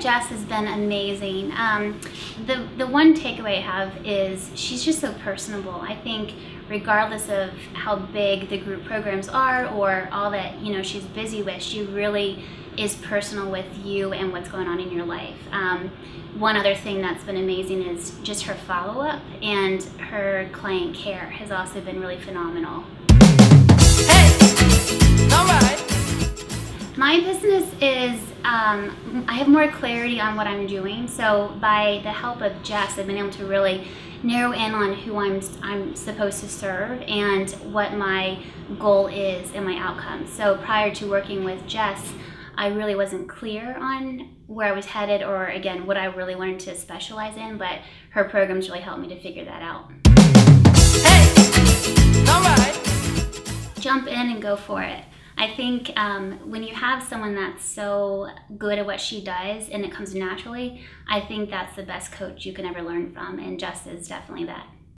Jess has been amazing. Um, the the one takeaway I have is she's just so personable. I think regardless of how big the group programs are or all that you know she's busy with, she really is personal with you and what's going on in your life. Um, one other thing that's been amazing is just her follow up and her client care has also been really phenomenal. Hey, all right. My business is, um, I have more clarity on what I'm doing. So by the help of Jess, I've been able to really narrow in on who I'm, I'm supposed to serve and what my goal is and my outcome. So prior to working with Jess, I really wasn't clear on where I was headed or again what I really wanted to specialize in, but her programs really helped me to figure that out. Hey, all right. Jump in and go for it. I think um, when you have someone that's so good at what she does and it comes naturally, I think that's the best coach you can ever learn from, and Jess is definitely that.